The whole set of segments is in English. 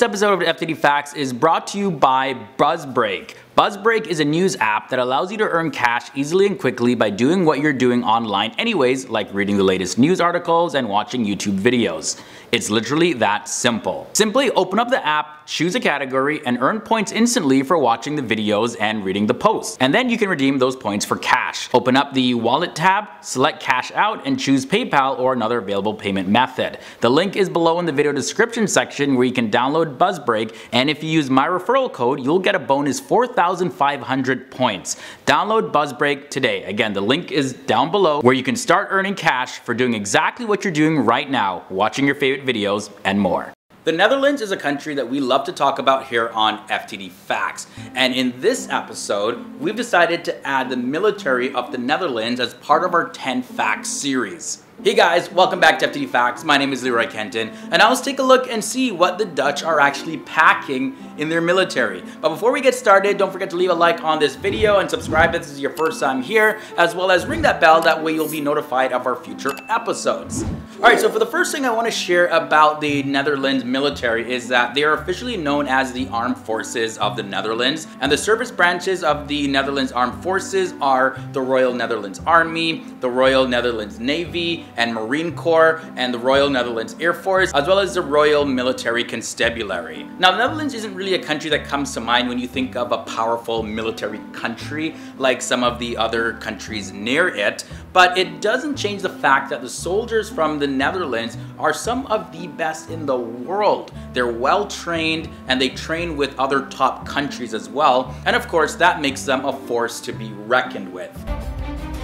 This episode of FTD Facts is brought to you by BuzzBreak. BuzzBreak is a news app that allows you to earn cash easily and quickly by doing what you're doing online anyways, like reading the latest news articles and watching YouTube videos. It's literally that simple. Simply open up the app, choose a category, and earn points instantly for watching the videos and reading the posts. And then you can redeem those points for cash. Open up the wallet tab, select cash out, and choose PayPal or another available payment method. The link is below in the video description section where you can download BuzzBreak, and if you use my referral code, you'll get a bonus 4,000 1,500 points. Download BuzzBreak today. Again, the link is down below where you can start earning cash for doing exactly what you're doing right now, watching your favorite videos and more. The Netherlands is a country that we love to talk about here on FTD Facts. And in this episode, we've decided to add the military of the Netherlands as part of our 10 Facts series. Hey guys, welcome back to FTD Facts. My name is Leroy Kenton, and now let's take a look and see what the Dutch are actually packing in their military. But before we get started, don't forget to leave a like on this video and subscribe if this is your first time here, as well as ring that bell, that way you'll be notified of our future episodes. Alright, so for the first thing I want to share about the Netherlands military is that they are officially known as the Armed Forces of the Netherlands, and the service branches of the Netherlands Armed Forces are the Royal Netherlands Army, the Royal Netherlands Navy, and Marine Corps, and the Royal Netherlands Air Force, as well as the Royal Military Constabulary. Now, the Netherlands isn't really a country that comes to mind when you think of a powerful military country like some of the other countries near it, but it doesn't change the fact that the soldiers from the Netherlands are some of the best in the world. They're well trained and they train with other top countries as well, and of course that makes them a force to be reckoned with.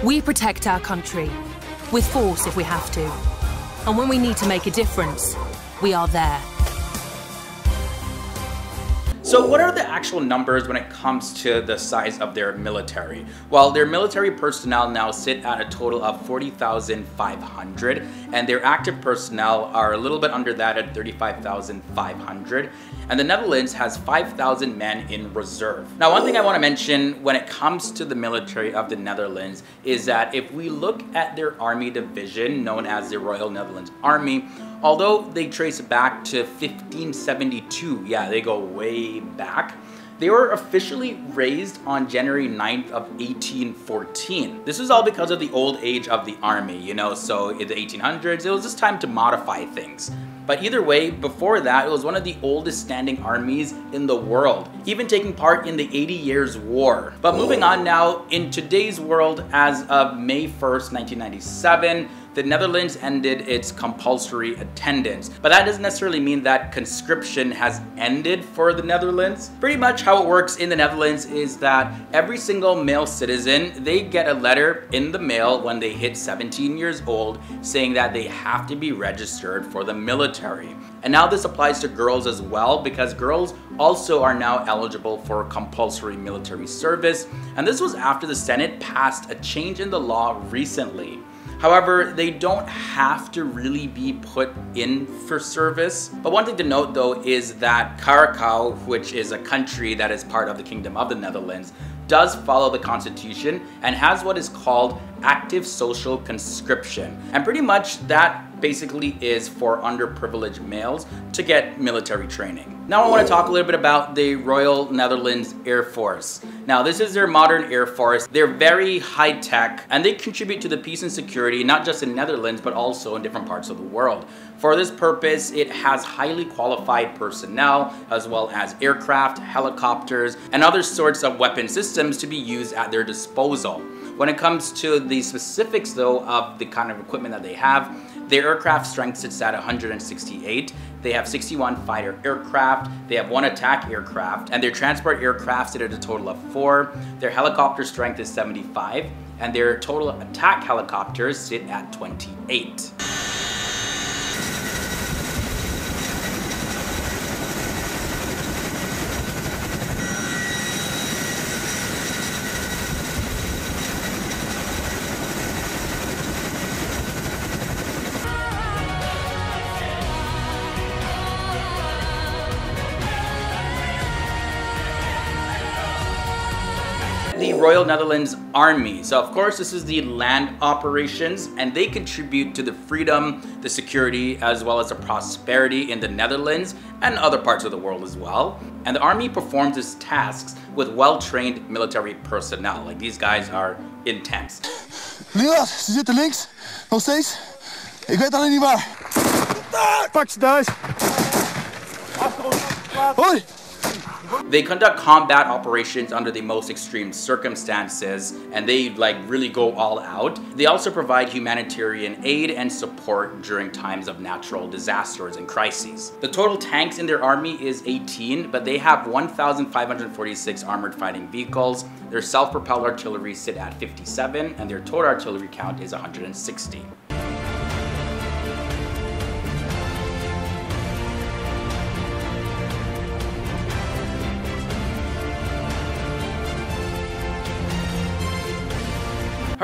We protect our country with force if we have to. And when we need to make a difference, we are there. So what are the actual numbers when it comes to the size of their military? Well, their military personnel now sit at a total of 40,500 and their active personnel are a little bit under that at 35,500 and the Netherlands has 5,000 men in reserve. Now one thing I want to mention when it comes to the military of the Netherlands is that if we look at their army division known as the Royal Netherlands Army, Although they trace back to 1572, yeah, they go way back, they were officially raised on January 9th of 1814. This was all because of the old age of the army, you know, so in the 1800s, it was just time to modify things. But either way, before that, it was one of the oldest standing armies in the world, even taking part in the 80 Years' War. But moving on now, in today's world, as of May 1st, 1997, the Netherlands ended its compulsory attendance. But that doesn't necessarily mean that conscription has ended for the Netherlands. Pretty much how it works in the Netherlands is that every single male citizen, they get a letter in the mail when they hit 17 years old saying that they have to be registered for the military. And now this applies to girls as well because girls also are now eligible for compulsory military service. And this was after the Senate passed a change in the law recently. However, they don't have to really be put in for service. But one thing to note though is that Curaçao, which is a country that is part of the Kingdom of the Netherlands, does follow the constitution and has what is called active social conscription. And pretty much that basically is for underprivileged males to get military training. Now I want to talk a little bit about the Royal Netherlands Air Force. Now this is their modern Air Force. They're very high tech and they contribute to the peace and security not just in Netherlands but also in different parts of the world. For this purpose, it has highly qualified personnel as well as aircraft, helicopters, and other sorts of weapon systems to be used at their disposal. When it comes to the specifics though of the kind of equipment that they have, their aircraft strength sits at 168. They have 61 fighter aircraft, they have one attack aircraft, and their transport aircraft sit at a total of four. Their helicopter strength is 75, and their total attack helicopters sit at 28. The Royal Netherlands Army. So of course this is the land operations and they contribute to the freedom, the security, as well as the prosperity in the Netherlands and other parts of the world as well. And the army performs its tasks with well-trained military personnel. Like these guys are intense. Lirat, ze zitten links. Nog steeds. Ik weet alleen niet waar. Pak ze thuis. Hoi! They conduct combat operations under the most extreme circumstances and they like really go all out. They also provide humanitarian aid and support during times of natural disasters and crises. The total tanks in their army is 18, but they have 1,546 armored fighting vehicles. Their self-propelled artillery sit at 57 and their total artillery count is 160.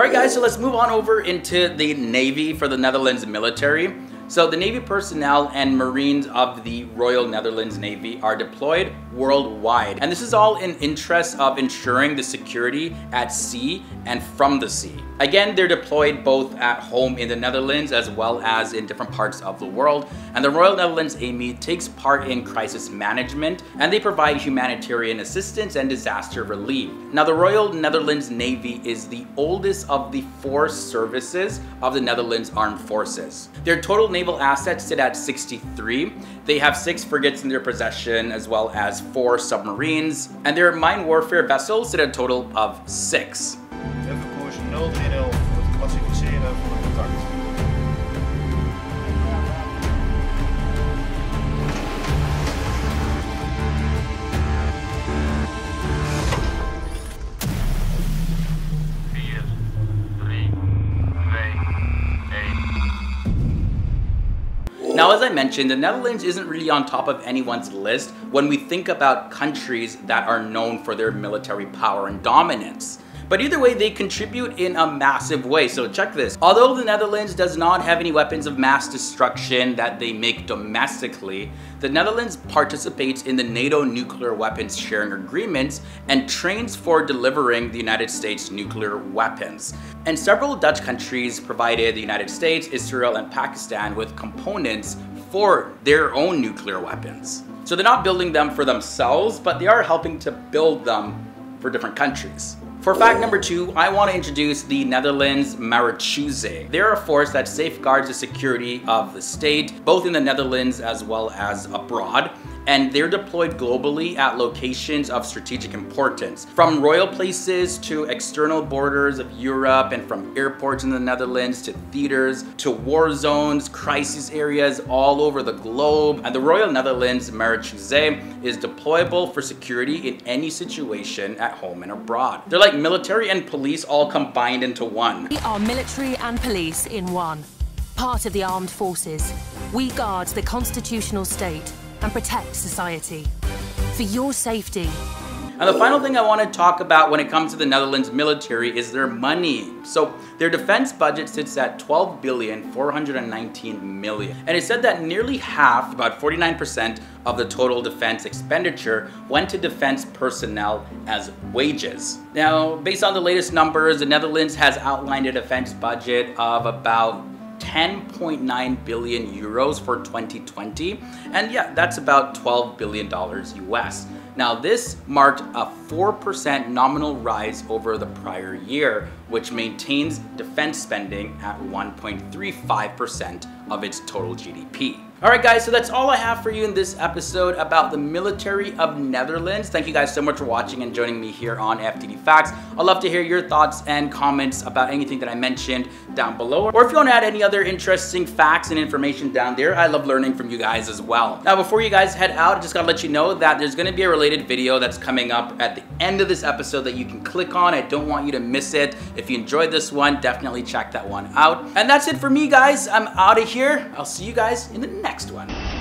Alright guys, so let's move on over into the Navy for the Netherlands military. So the Navy personnel and Marines of the Royal Netherlands Navy are deployed worldwide. And this is all in interest of ensuring the security at sea and from the sea. Again, they're deployed both at home in the Netherlands as well as in different parts of the world. And the Royal Netherlands Navy takes part in crisis management and they provide humanitarian assistance and disaster relief. Now, the Royal Netherlands Navy is the oldest of the four services of the Netherlands Armed Forces. Their total naval assets sit at 63. They have six frigates in their possession as well as four submarines. And their mine warfare vessels sit at a total of six. Now, as I mentioned, the Netherlands isn't really on top of anyone's list when we think about countries that are known for their military power and dominance. But either way, they contribute in a massive way. So check this. Although the Netherlands does not have any weapons of mass destruction that they make domestically, the Netherlands participates in the NATO nuclear weapons sharing agreements and trains for delivering the United States nuclear weapons. And several Dutch countries provided the United States, Israel, and Pakistan with components for their own nuclear weapons. So they're not building them for themselves, but they are helping to build them for different countries. For fact number two, I want to introduce the Netherlands Marechaussee. They're a force that safeguards the security of the state, both in the Netherlands as well as abroad and they're deployed globally at locations of strategic importance, from royal places to external borders of Europe and from airports in the Netherlands to theaters to war zones, crisis areas all over the globe. And the Royal Netherlands Marechaussee is deployable for security in any situation at home and abroad. They're like military and police all combined into one. We are military and police in one. Part of the armed forces. We guard the constitutional state and protect society. For your safety. And the final thing I want to talk about when it comes to the Netherlands military is their money. So their defense budget sits at 12 billion 419 million. And it said that nearly half, about 49% of the total defense expenditure went to defense personnel as wages. Now, based on the latest numbers, the Netherlands has outlined a defense budget of about 10.9 billion euros for 2020. And yeah, that's about 12 billion dollars US. Now this marked a 4% nominal rise over the prior year, which maintains defense spending at 1.35% of its total GDP. Alright guys, so that's all I have for you in this episode about the military of Netherlands. Thank you guys so much for watching and joining me here on FTD Facts. I'd love to hear your thoughts and comments about anything that I mentioned down below. Or if you want to add any other interesting facts and information down there, I love learning from you guys as well. Now before you guys head out, I just gotta let you know that there's gonna be a related video that's coming up at the end of this episode that you can click on. I don't want you to miss it. If you enjoyed this one, definitely check that one out. And that's it for me guys. I'm out of here. I'll see you guys in the next one.